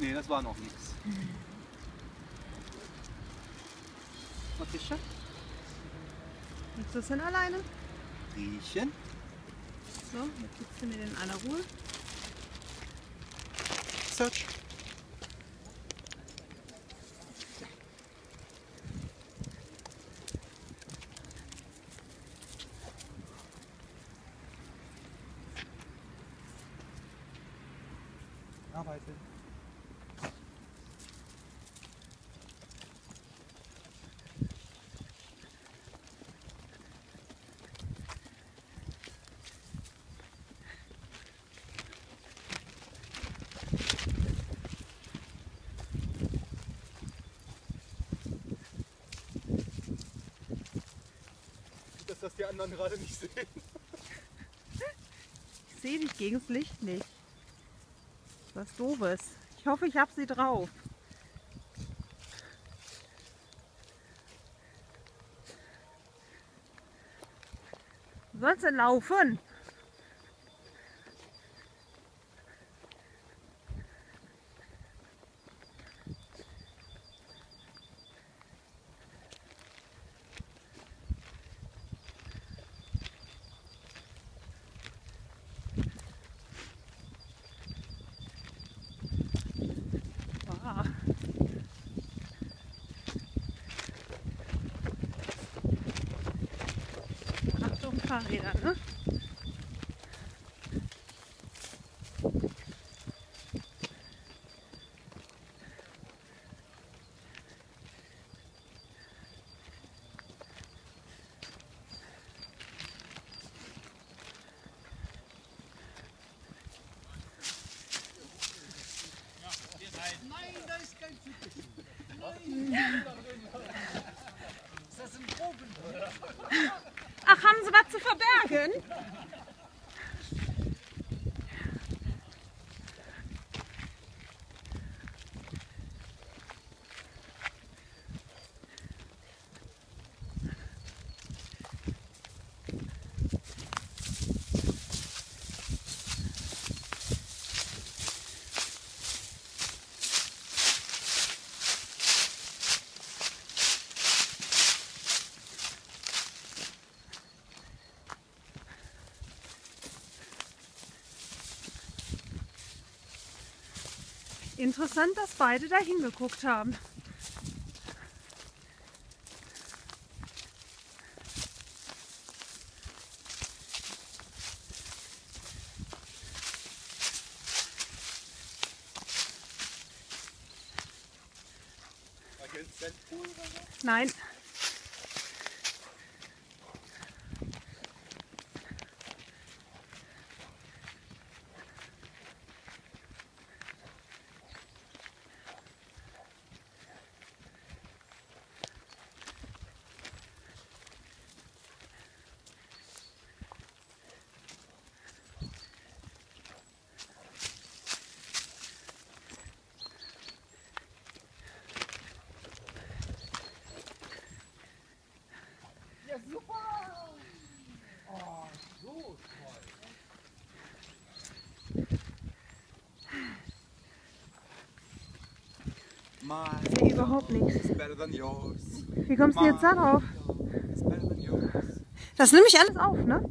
Nee, das war noch nichts. Was sicher? Willst du das denn alleine? Riechen. So, jetzt gibst du mir den in aller Ruhe. Search. Arbeiten. Dass das die anderen gerade nicht sehen. Ich sehe dich gegen das Licht nicht. Was doofes. Ich hoffe, ich habe sie drauf. Denn laufen? カフェ German. Interessant, dass beide da hingeguckt haben. Nein. Super. Oh, so toll. Ich sehe überhaupt nichts. Wie kommst du jetzt darauf? Das nehme ich alles auf, ne?